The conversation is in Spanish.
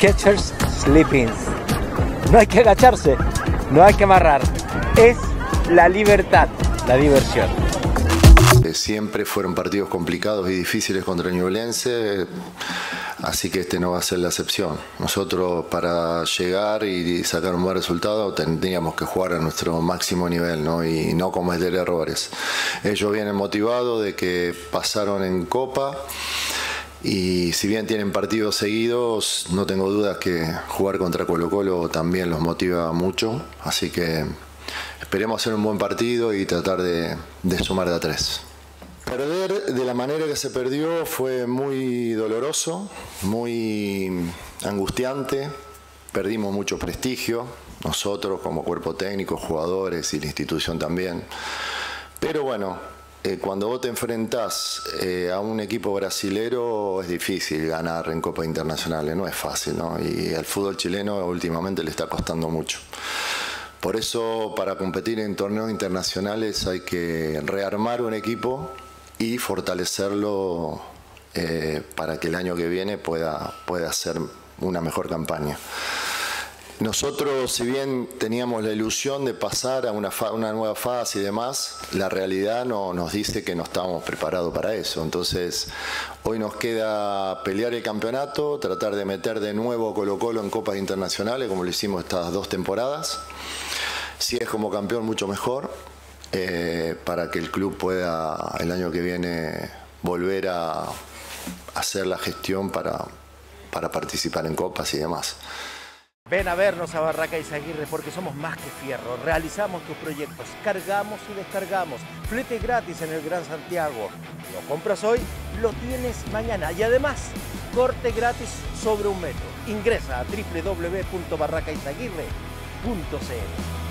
Sketchers Sleepings. No hay que agacharse, no hay que amarrar. Es la libertad, la diversión. Siempre fueron partidos complicados y difíciles contra Ñublense, así que este no va a ser la excepción. Nosotros para llegar y sacar un buen resultado tendríamos que jugar a nuestro máximo nivel ¿no? y no cometer errores. Ellos vienen motivados de que pasaron en Copa y si bien tienen partidos seguidos, no tengo dudas que jugar contra Colo Colo también los motiva mucho, así que esperemos hacer un buen partido y tratar de, de sumar de a tres. Perder de la manera que se perdió fue muy doloroso, muy angustiante, perdimos mucho prestigio, nosotros como cuerpo técnico, jugadores y la institución también. Pero bueno, eh, cuando vos te enfrentás eh, a un equipo brasilero es difícil ganar en Copas Internacionales, no es fácil, ¿no? Y al fútbol chileno últimamente le está costando mucho. Por eso, para competir en torneos internacionales hay que rearmar un equipo y fortalecerlo eh, para que el año que viene pueda, pueda ser una mejor campaña. Nosotros, si bien teníamos la ilusión de pasar a una, una nueva fase y demás, la realidad no, nos dice que no estábamos preparados para eso. Entonces, hoy nos queda pelear el campeonato, tratar de meter de nuevo Colo Colo en copas internacionales, como lo hicimos estas dos temporadas. Si es como campeón, mucho mejor, eh, para que el club pueda el año que viene volver a hacer la gestión para, para participar en copas y demás. Ven a vernos a Barraca Izaguirre porque somos más que fierro. Realizamos tus proyectos, cargamos y descargamos. Flete gratis en el Gran Santiago. Lo compras hoy, lo tienes mañana. Y además, corte gratis sobre un metro. Ingresa a www.barracaizaguirre.cl.